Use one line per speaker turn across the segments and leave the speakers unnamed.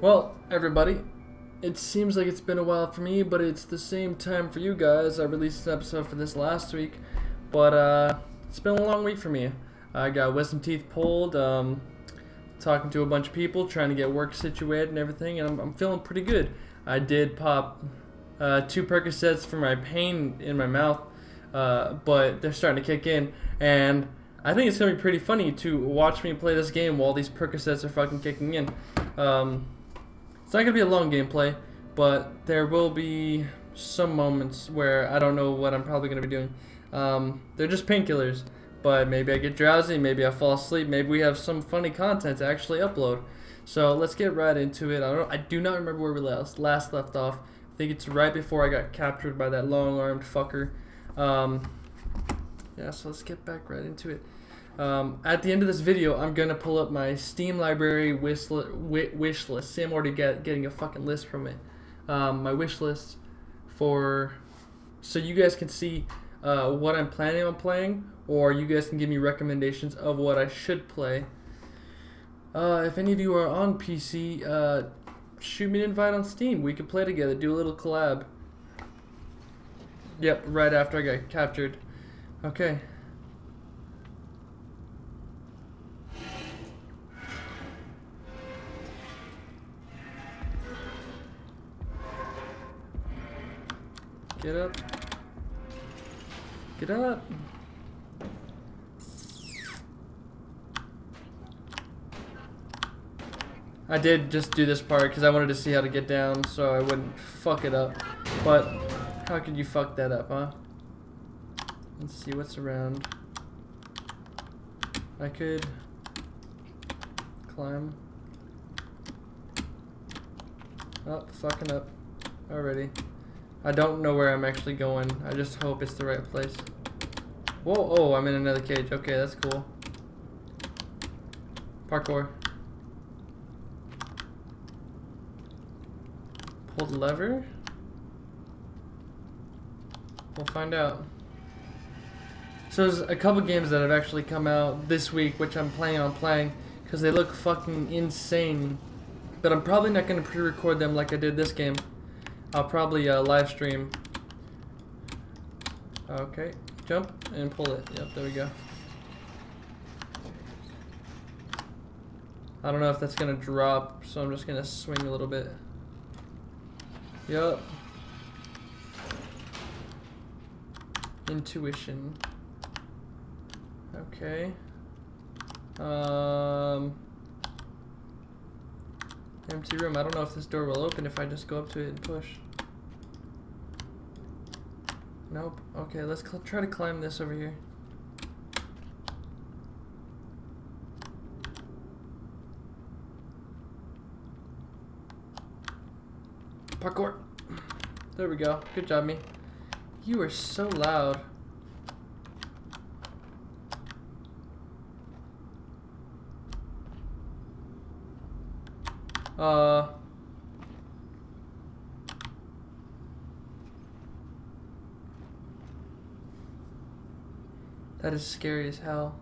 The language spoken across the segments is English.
Well, everybody, it seems like it's been a while for me, but it's the same time for you guys. I released an episode for this last week, but uh, it's been a long week for me. I got wisdom teeth pulled, um, talking to a bunch of people, trying to get work situated and everything, and I'm, I'm feeling pretty good. I did pop uh, two Percocets for my pain in my mouth, uh, but they're starting to kick in, and I think it's gonna be pretty funny to watch me play this game while these Percocets are fucking kicking in. Um, it's not gonna be a long gameplay, but there will be some moments where I don't know what I'm probably gonna be doing. Um, they're just painkillers, but maybe I get drowsy, maybe I fall asleep, maybe we have some funny content to actually upload. So let's get right into it. I don't. I do not remember where we last last left off. I think it's right before I got captured by that long-armed fucker. Um, yeah, so let's get back right into it. Um, at the end of this video, I'm gonna pull up my Steam library wish, li wish list. See, I'm already get, getting a fucking list from it. Um, my wish list for so you guys can see uh, what I'm planning on playing, or you guys can give me recommendations of what I should play. Uh, if any of you are on PC, uh, shoot me an invite on Steam. We could play together, do a little collab. Yep, right after I got captured. Okay. Get up. Get up. I did just do this part because I wanted to see how to get down so I wouldn't fuck it up. But how could you fuck that up, huh? Let's see what's around. I could climb. Oh, fucking up already. I don't know where I'm actually going. I just hope it's the right place. Whoa, oh, I'm in another cage. Okay, that's cool. Parkour. Pull the lever. We'll find out. So there's a couple games that have actually come out this week, which I'm planning on playing, because they look fucking insane. But I'm probably not going to pre-record them like I did this game. I'll probably uh, live stream. Okay, jump and pull it. Yep, there we go. I don't know if that's gonna drop, so I'm just gonna swing a little bit. Yup. Intuition. Okay. Um. Empty room. I don't know if this door will open if I just go up to it and push. Nope. Okay, let's try to climb this over here. Parkour. There we go. Good job, me. You are so loud. Uh... That is scary as hell.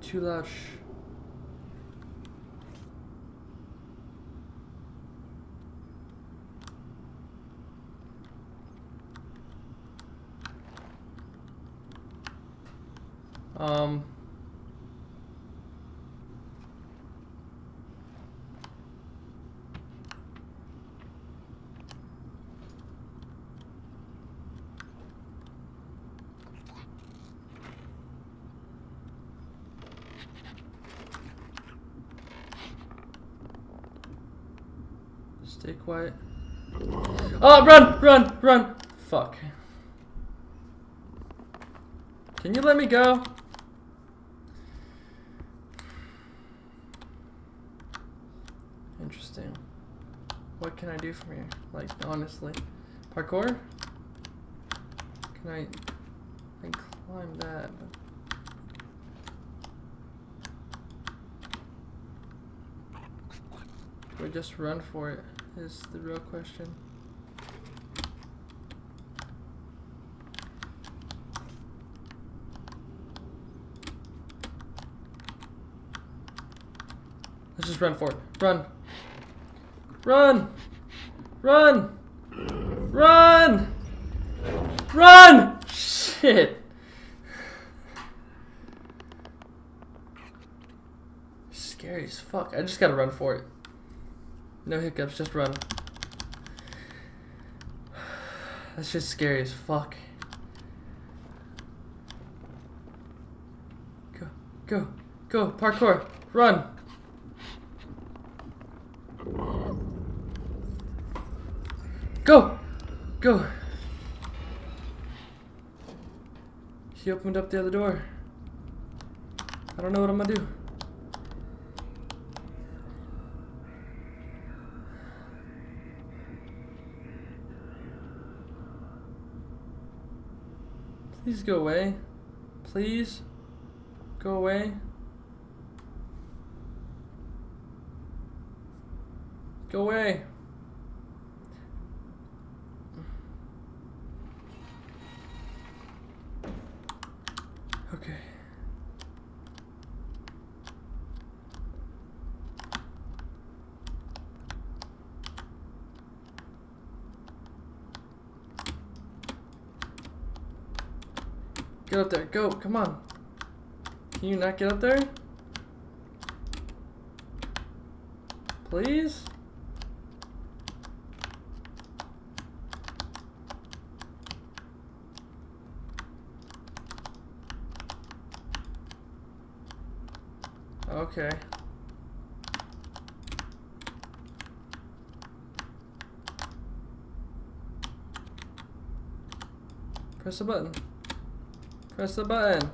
Too loud. Um... Stay quiet. Oh, run, run, run! Fuck. Can you let me go? do from here? Like, honestly. Parkour? Can I... I climb that, but... Or just run for it is the real question. Let's just run for it. Run! Run! Run. Run. Run. Shit. Scary as fuck. I just gotta run for it. No hiccups, just run. That's just scary as fuck. Go, go, go, parkour, run! Go! Go! He opened up the other door. I don't know what I'm gonna do. Please go away. Please go away. Go away. Okay. Get up there. Go. Come on. Can you not get up there? Please? Okay. Press the button. Press the button.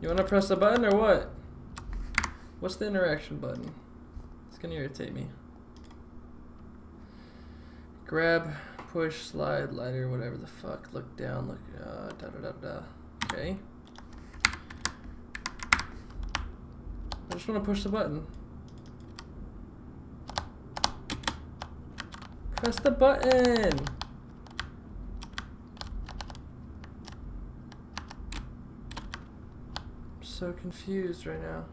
You want to press the button or what? What's the interaction button? It's to irritate me. Grab, push, slide, lighter, whatever the fuck. Look down, look, uh, da da da da. Okay. I just want to push the button. Press the button! I'm so confused right now.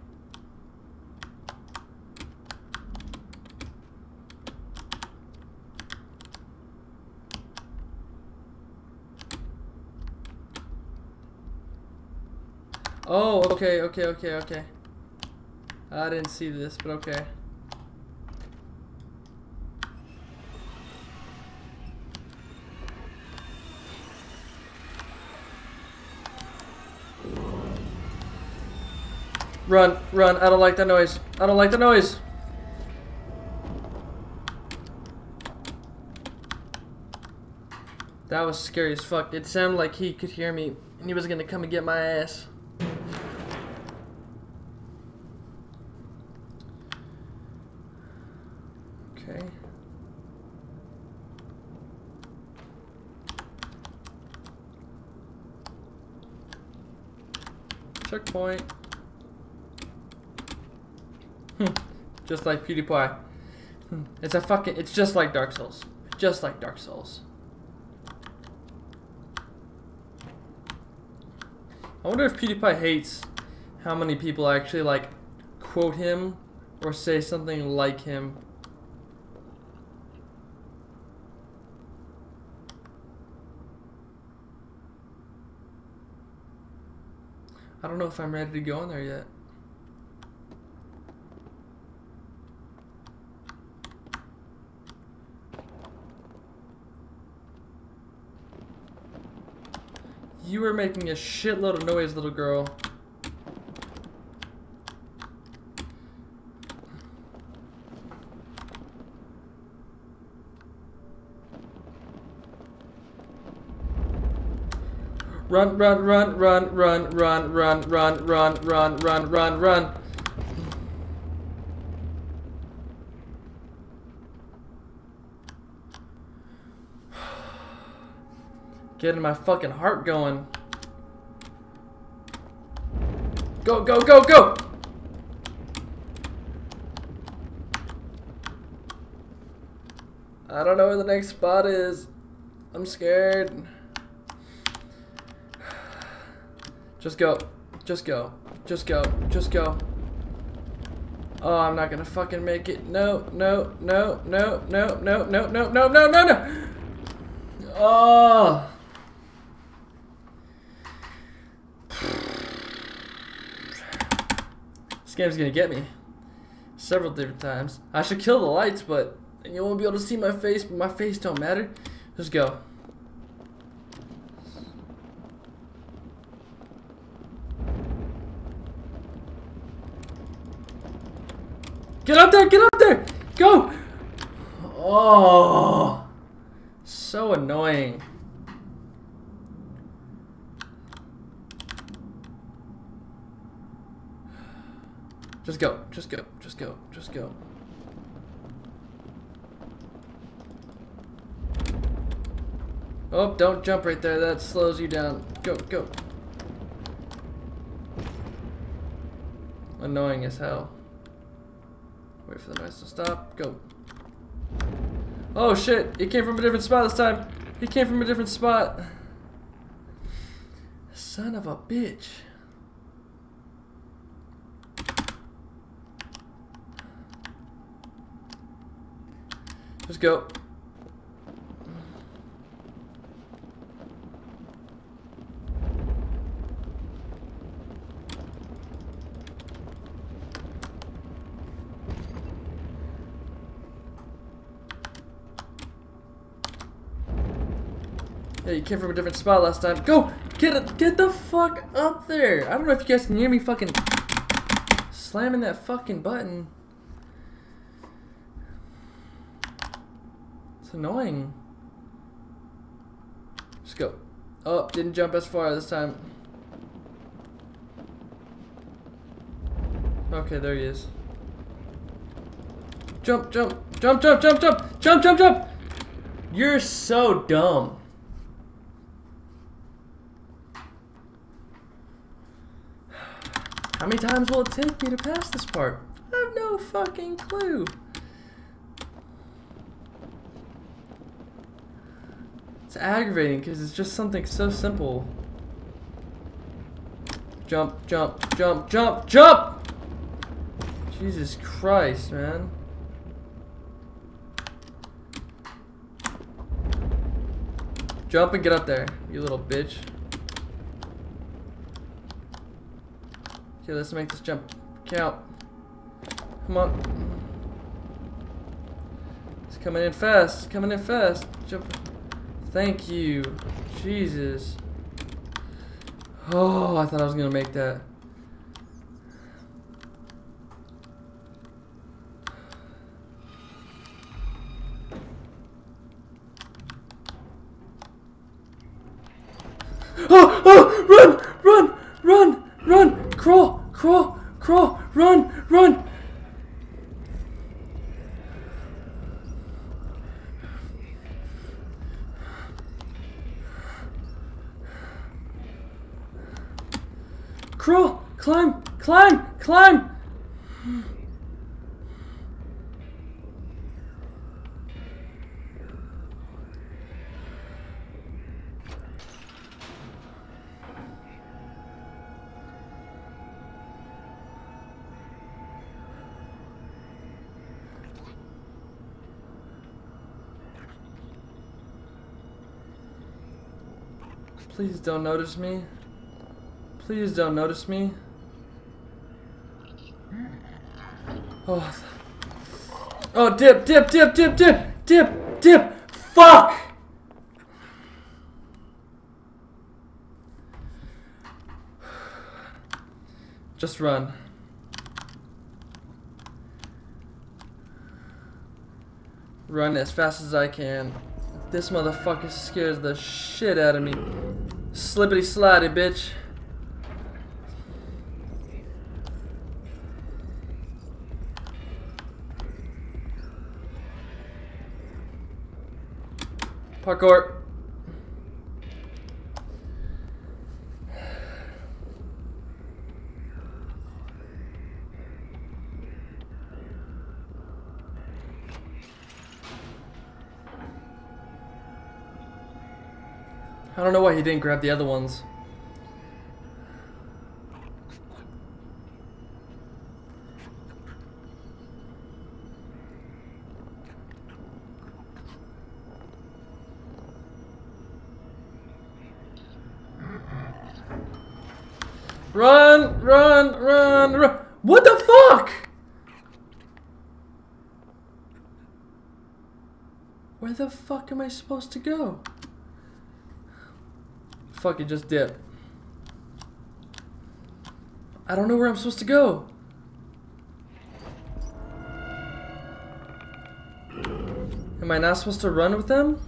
Oh, okay, okay, okay, okay. I didn't see this, but okay. Run, run. I don't like the noise. I don't like the noise. That was scary as fuck. It sounded like he could hear me and he was gonna come and get my ass. Okay. Checkpoint. Just like PewDiePie. Hmm. It's a fucking. It's just like Dark Souls. Just like Dark Souls. I wonder if PewDiePie hates how many people actually like quote him or say something like him. I don't know if I'm ready to go in there yet. You were making a shitload of noise, little girl. Run, run, run, run, run, run, run, run, run, run, run, run, run. Getting my fucking heart going. Go, go, go, go! I don't know where the next spot is. I'm scared. Just go. Just go. Just go. Just go. Oh, I'm not gonna fucking make it. No, no, no, no, no, no, no, no, no, no, no, no. Oh. This game's gonna get me. Several different times. I should kill the lights, but you won't be able to see my face, but my face don't matter. Just go. Get up there! Get up there! Go! Oh, so annoying. Just go. Just go. Just go. Just go. Oh, don't jump right there. That slows you down. Go, go. Annoying as hell. Wait for the noise to stop. Go. Oh shit! He came from a different spot this time. He came from a different spot. Son of a bitch. Just go. You came from a different spot last time. Go! Get it! Get the fuck up there! I don't know if you guys can hear me fucking slamming that fucking button. It's annoying. Just go. Oh, didn't jump as far this time. Okay, there he is. Jump, jump, jump, jump, jump, jump, jump, jump, jump! You're so dumb. How many times will it take me to pass this part? I have no fucking clue. It's aggravating because it's just something so simple. Jump, jump, jump, jump, jump! Jesus Christ, man. Jump and get up there, you little bitch. Okay, let's make this jump count. Come on. It's coming in fast. It's coming in fast. Jump. Thank you. Jesus. Oh, I thought I was going to make that. Please don't notice me. Please don't notice me. Oh. Oh, dip, dip, dip, dip, dip, dip, dip. Fuck! Just run. Run as fast as I can. This motherfucker scares the shit out of me. Slippity slidey, bitch. Parkour. I don't know why he didn't grab the other ones. Run, run, run, run. What the fuck? Where the fuck am I supposed to go? Fuck it, just dip. I don't know where I'm supposed to go. Am I not supposed to run with them?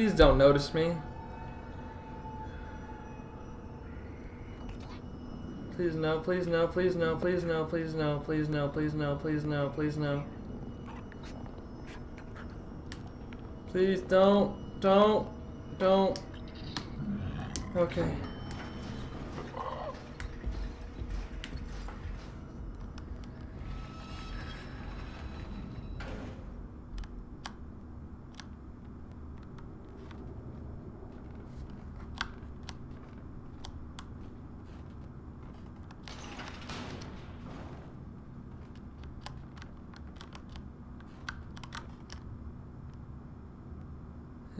Please don't notice me. Please no, please no, please no, please no, please no, please no, please no, please no, please no. Please don't, don't, don't. Okay.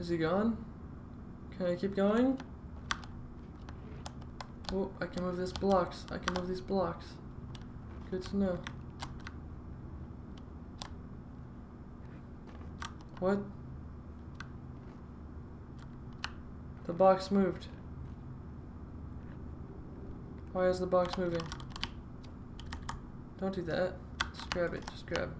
Is he gone? Can I keep going? Oh, I can move these blocks. I can move these blocks. Good to know. What? The box moved. Why is the box moving? Don't do that. Just grab it. Just grab.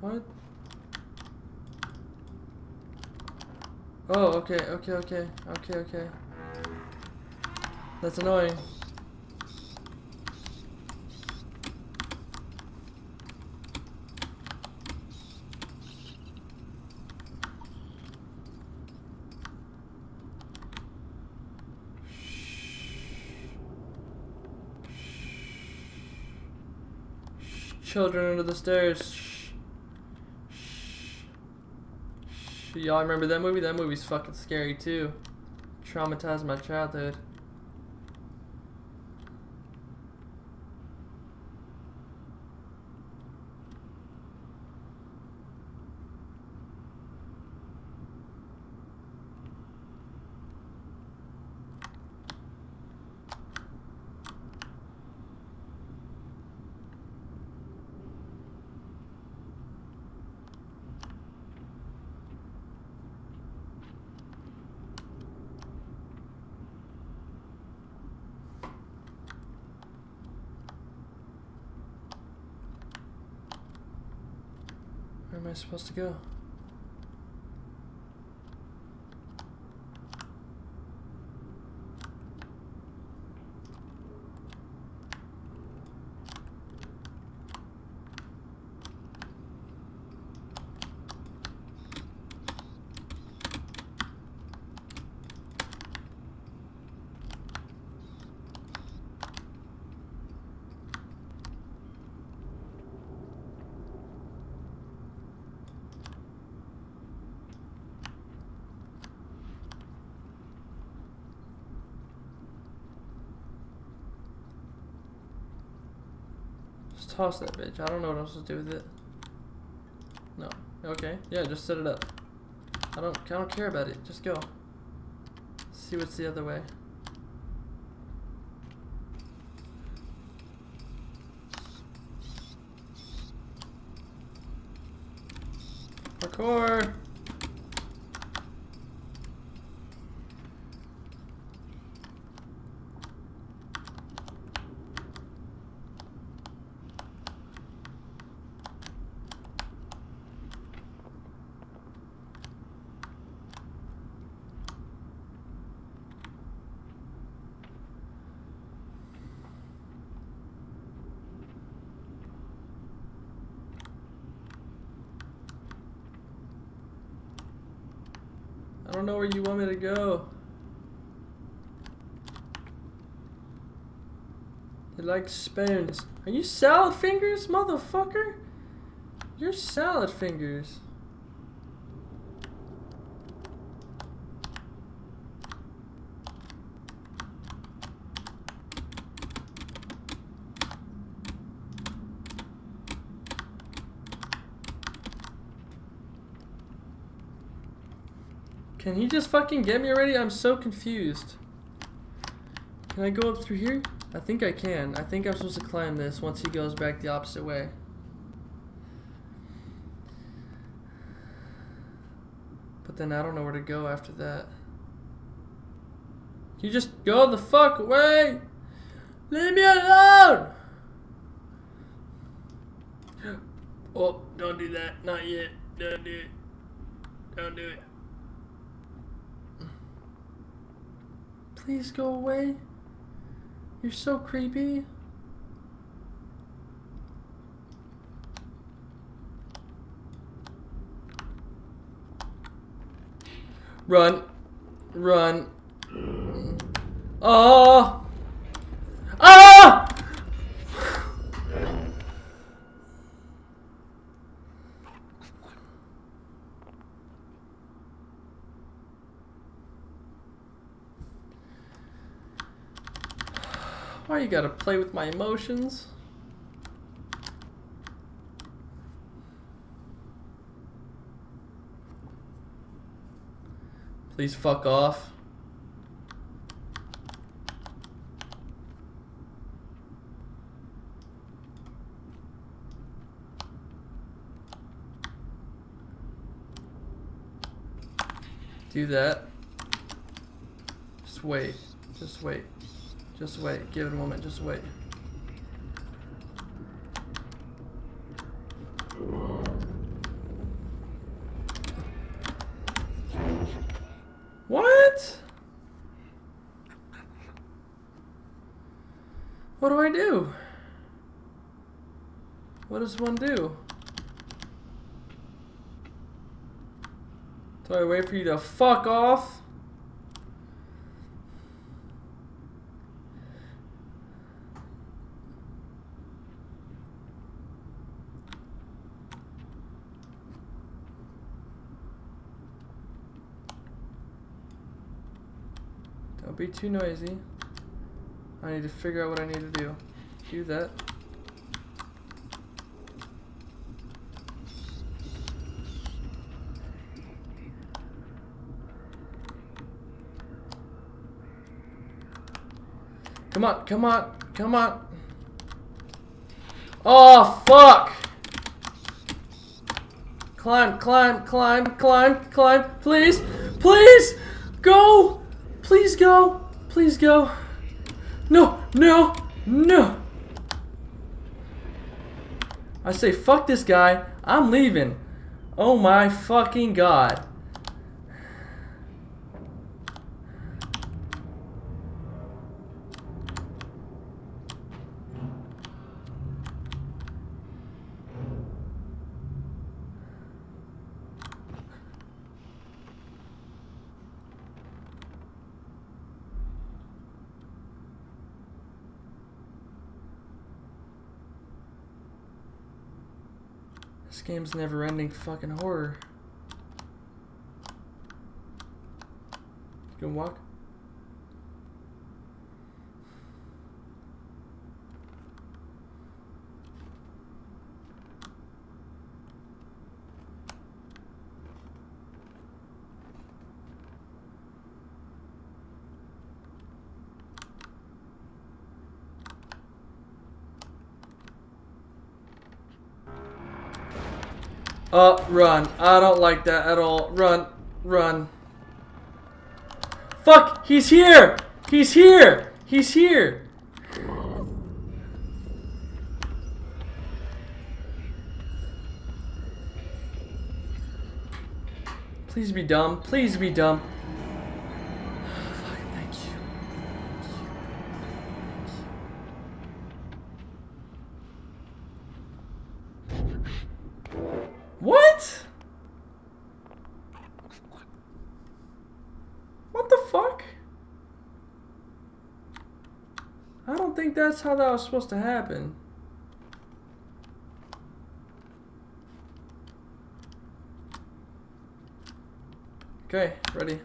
What? Oh, okay, okay, okay, okay, okay. That's annoying. Children under the stairs. Y'all remember that movie? That movie's fucking scary too. Traumatized my childhood. Am I supposed to go? Just toss that bitch. I don't know what else to do with it. No. Okay. Yeah, just set it up. I don't I don't care about it. Just go. See what's the other way. Don't know where you want me to go. You like spoons. Are you salad fingers, motherfucker? You're salad fingers. Can he just fucking get me already? I'm so confused. Can I go up through here? I think I can. I think I'm supposed to climb this once he goes back the opposite way. But then I don't know where to go after that. You just go the fuck away! Leave me alone! Oh, don't do that. Not yet. Don't do it. Don't do it. Please go away. You're so creepy. Run. Run. Oh! Why you gotta play with my emotions? Please fuck off. Do that. Just wait. Just wait. Just wait. Give it a moment. Just wait. What? What do I do? What does one do? Do I wait for you to fuck off? Don't be too noisy. I need to figure out what I need to do. Do that. Come on, come on, come on. Oh, fuck! Climb, climb, climb, climb, climb. Please, please, go! Please go, please go. No, no, no. I say, fuck this guy. I'm leaving. Oh my fucking god. This game's never ending fucking horror. You can walk? Uh, run. I don't like that at all. Run. Run. Fuck! He's here! He's here! He's here! Please be dumb. Please be dumb. Fucking thank you. What? think that's how that was supposed to happen. Okay, ready.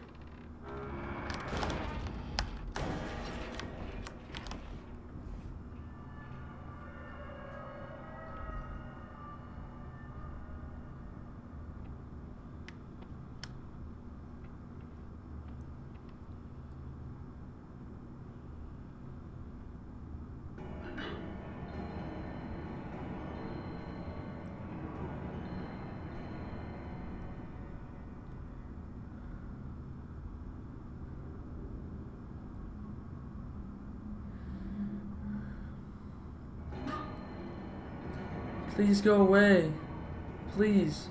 Please go away. Please.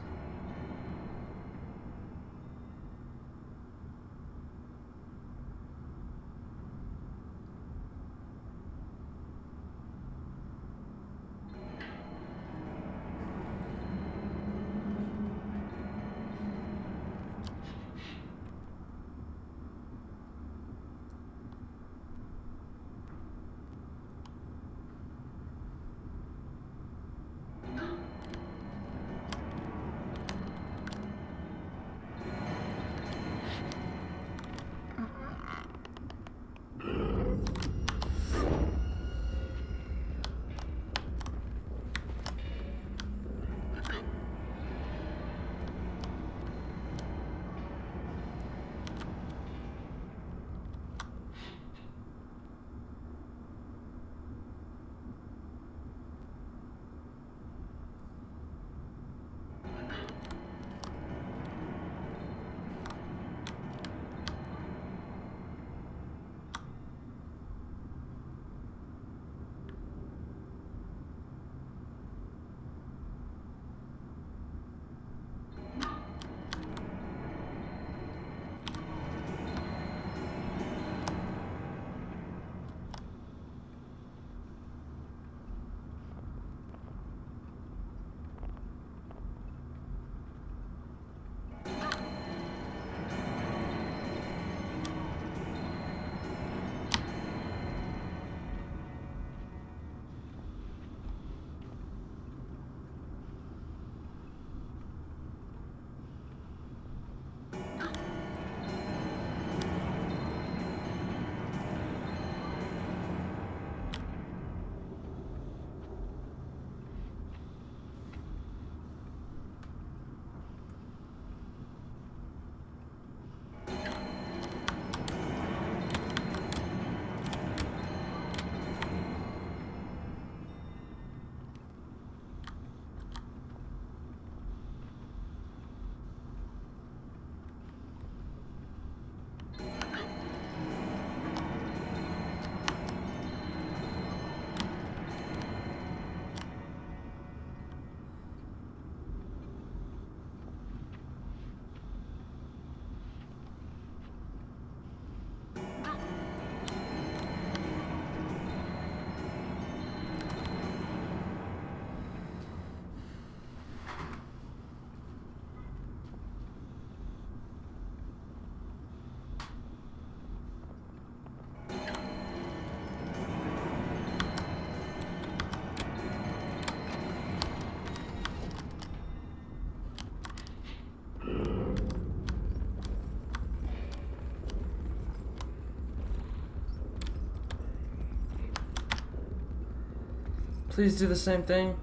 Please do the same thing.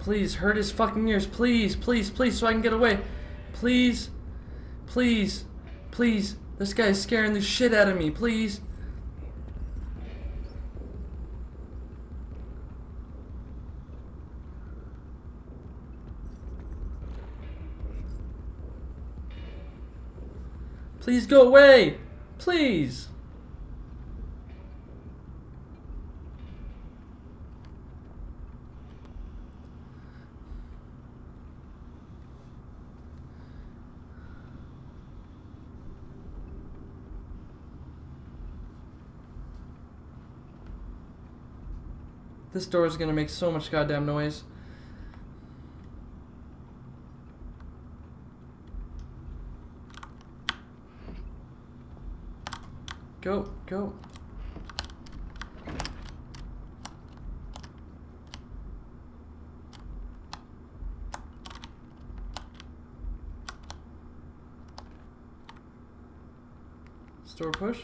Please, hurt his fucking ears. Please, please, please, so I can get away. Please, please, please. This guy is scaring the shit out of me. Please. Please go away. Please. This door is going to make so much goddamn noise. Go, go. Store push.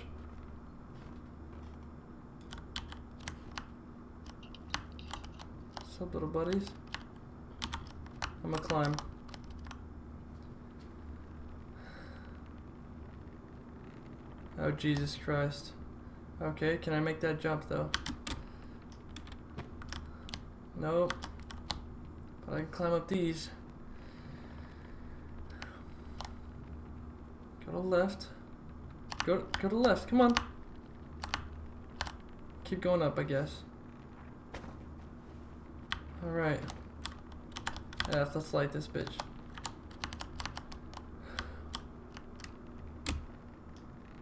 Up, little buddies? I'm gonna climb. Oh, Jesus Christ. Okay, can I make that jump though? Nope. But I can climb up these. Go to left. Go go to left. Come on. Keep going up, I guess. All right. F. Let's light this bitch.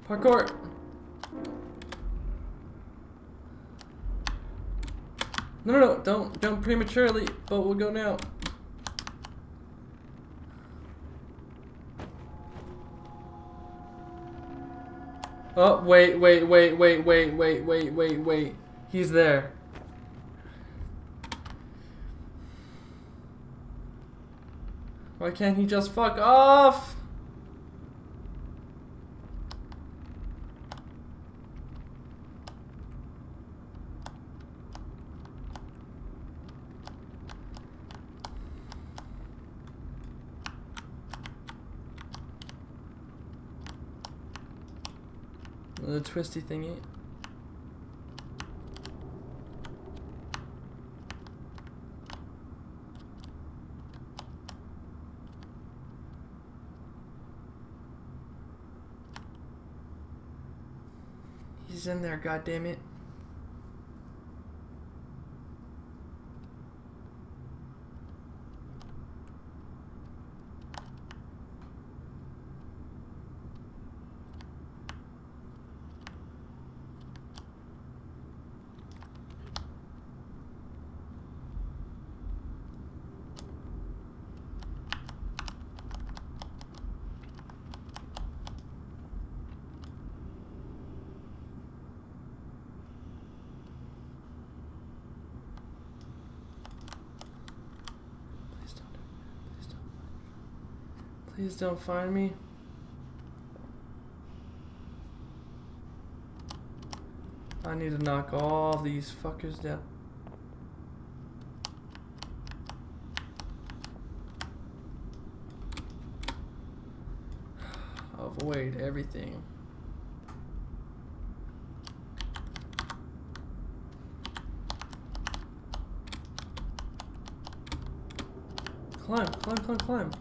Parkour. No, no, no! Don't jump prematurely. But we'll go now. Oh, wait, wait, wait, wait, wait, wait, wait, wait, wait. He's there. Why can't he just fuck off? The twisty thingy. In there, God damn it! Please don't. Please don't. Please don't find me. I need to knock all these fuckers down. Avoid everything. Climb, climb, climb, climb.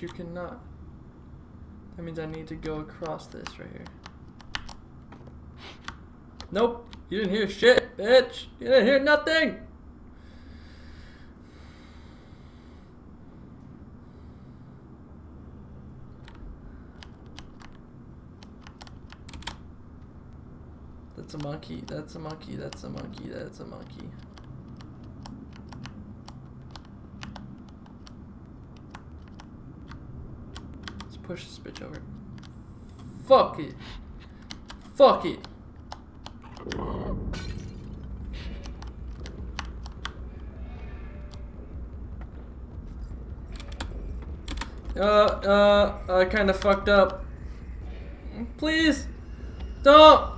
You cannot. That means I need to go across this right here. Nope, you didn't hear shit, bitch. You didn't hear nothing. That's a monkey. That's a monkey. That's a monkey. That's a monkey. Push this bitch over. Fuck it. Fuck it. Uh, uh, I kind of fucked up. Please, don't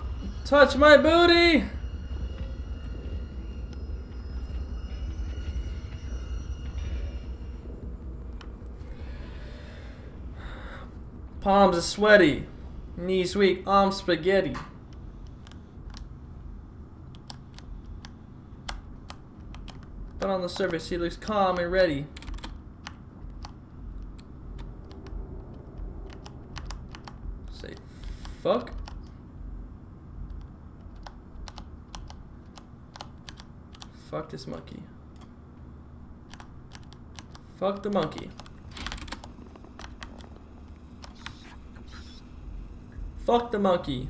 touch my booty. Palms are sweaty, knees weak, arms spaghetti. But on the surface, he looks calm and ready. Say, fuck. Fuck this monkey. Fuck the monkey. Fuck the monkey.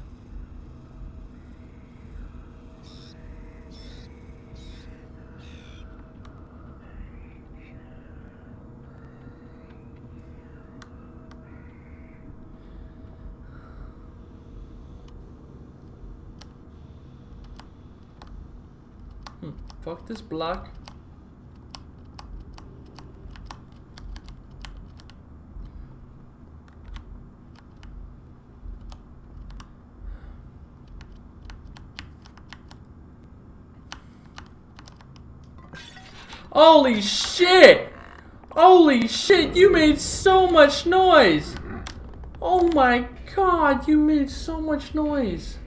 Hmm. Fuck this block. Holy shit! Holy shit, you made so much noise! Oh my god, you made so much noise.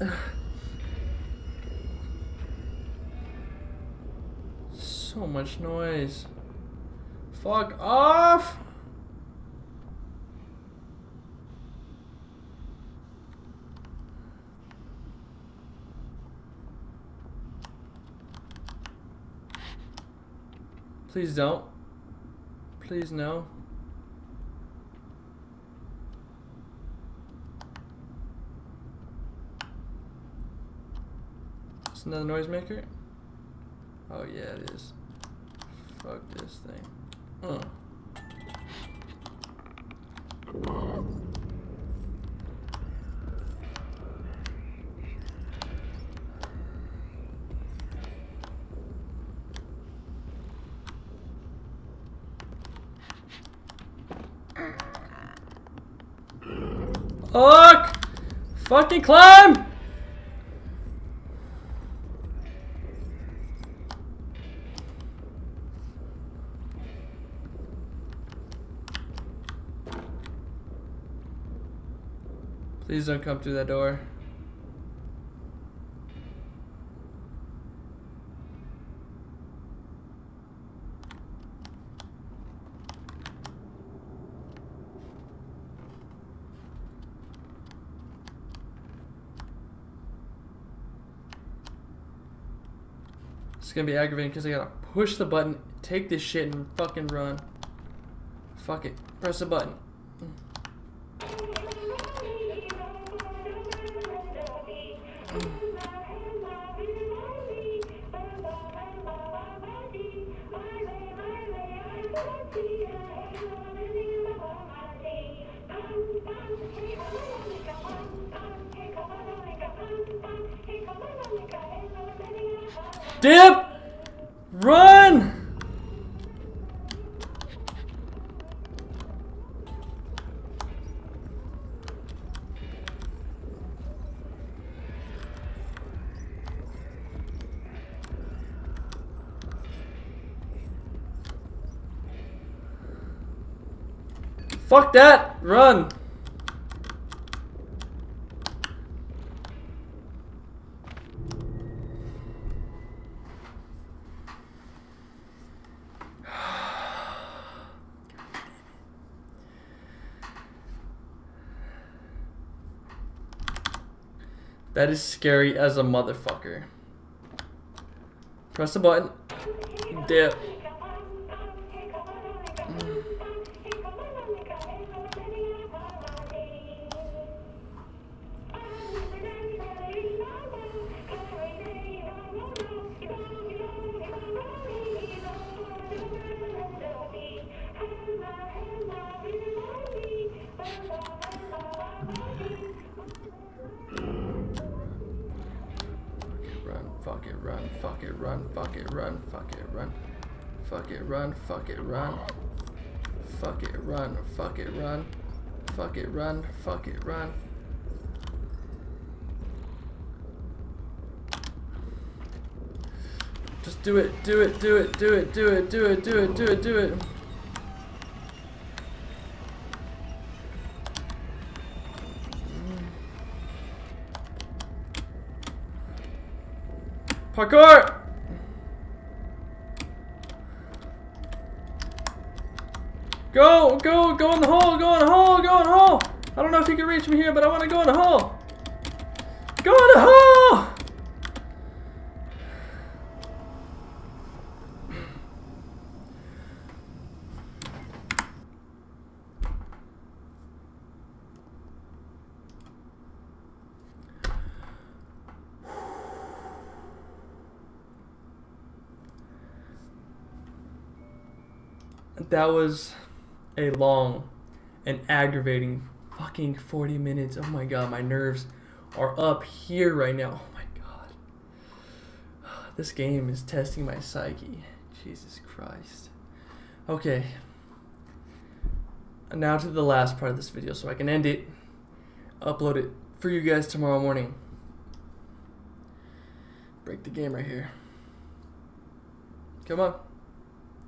so much noise. Fuck off! Please don't. Please no. It's another noisemaker? Oh yeah it is. Fuck this thing. Look! Climb! Please don't come through that door. It's gonna be aggravating because I gotta push the button, take this shit, and fucking run. Fuck it. Press the button. Fuck that! Run! That is scary as a motherfucker. Press the button. Dip. Fuck it, run. Fuck it, run, fuck it, run. Just do it, do it, do it, do it, do it, do it, do it, do it, do it. Parkour! Go, go, go in the hole, go in the hole, go in the hole! I don't know if you can reach me here, but I want to go in the hole! Go in the hole! That was a long and aggravating fucking 40 minutes. Oh my god, my nerves are up here right now. Oh my god. This game is testing my psyche. Jesus Christ. Okay. now to the last part of this video so I can end it, upload it for you guys tomorrow morning. Break the game right here. Come on.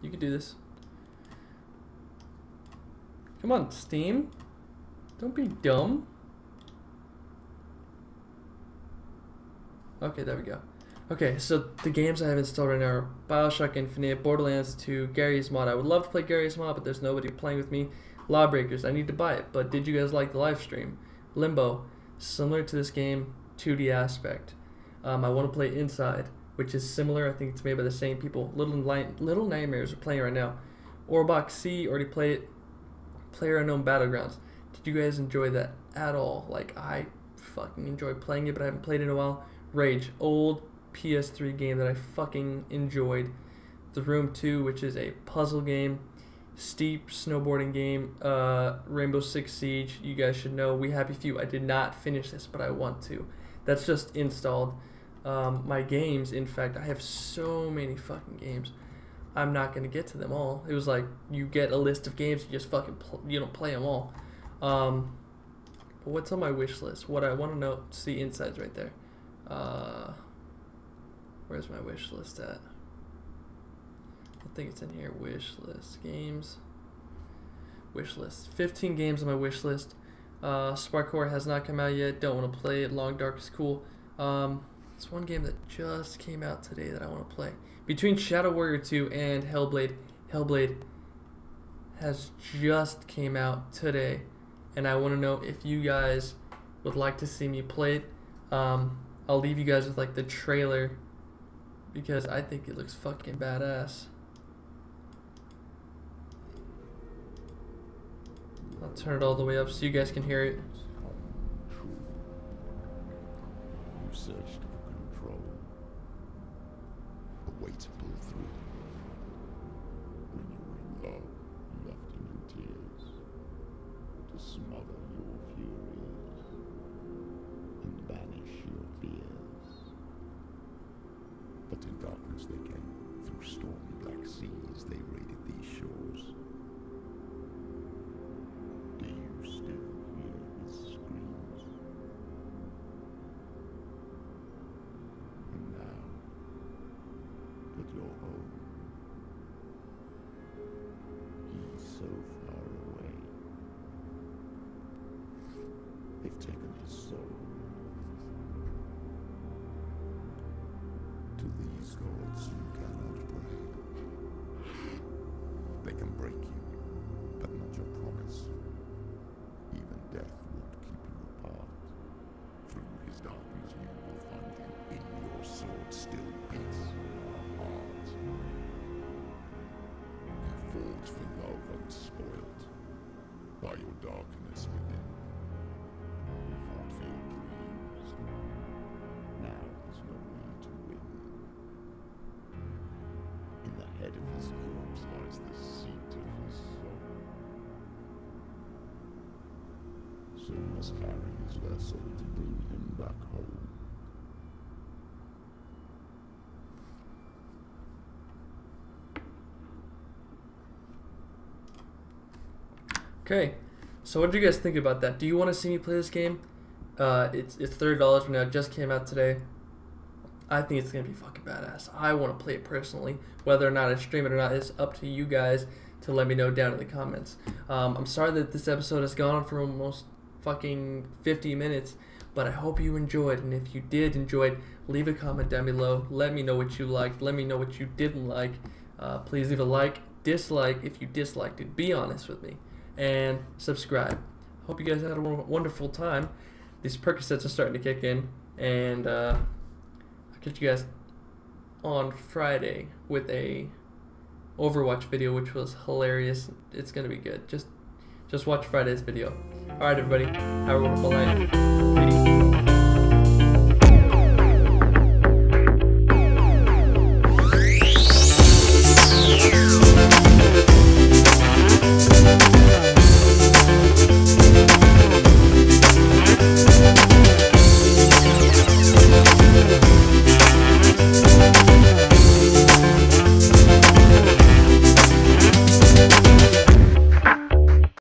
You can do this. Come on, Steam. Don't be dumb. Okay, there we go. Okay, so the games I have installed right now are Bioshock Infinite, Borderlands 2, Garry's Mod. I would love to play Garry's Mod, but there's nobody playing with me. Lawbreakers, I need to buy it, but did you guys like the live stream? Limbo, similar to this game, 2D aspect. Um, I want to play Inside, which is similar. I think it's made by the same people. Little Light, Little Nightmares are playing right now. Orbach C, already played it. Player Unknown Battlegrounds. Did you guys enjoy that at all? Like, I fucking enjoyed playing it, but I haven't played it in a while. Rage, old PS3 game that I fucking enjoyed. The Room 2, which is a puzzle game. Steep snowboarding game. Uh, Rainbow Six Siege. You guys should know. We Happy Few. I did not finish this, but I want to. That's just installed. Um, my games, in fact, I have so many fucking games. I'm not gonna get to them all. It was like you get a list of games, you just fucking you don't play them all. Um, what's on my wish list? What I want to know, see insides right there. Uh, where's my wish list at? I think it's in here. Wish list games. Wish list. 15 games on my wish list. Uh, Sparkcore has not come out yet. Don't want to play it. Long Dark is cool. Um, it's one game that just came out today that I want to play. Between Shadow Warrior 2 and Hellblade, Hellblade has just came out today, and I want to know if you guys would like to see me play it. Um, I'll leave you guys with like the trailer because I think it looks fucking badass. I'll turn it all the way up so you guys can hear it.
You searched for control. A way to pull through. When you were in love, left in tears. Smother your furies. And banish your fears. But in darkness they came. Through stormy black seas they raided these shores. You cannot. They can break you, Must carry his vessel to bring him back home.
Okay, so what do you guys think about that? Do you want to see me play this game? Uh, it's it's thirty dollars right now. It just came out today. I think it's gonna be fucking badass. I want to play it personally. Whether or not I stream it or not is up to you guys to let me know down in the comments. Um, I'm sorry that this episode has gone on for almost fucking 50 minutes, but I hope you enjoyed. And if you did enjoy it, leave a comment down below. Let me know what you liked. Let me know what you didn't like. Uh, please leave a like, dislike if you disliked it. Be honest with me, and subscribe. Hope you guys had a wonderful time. These Percocets are starting to kick in, and uh, I'll catch you guys on Friday with a Overwatch video, which was hilarious. It's gonna be good. Just, just watch Friday's video. All right, everybody. Have a wonderful night. Peace.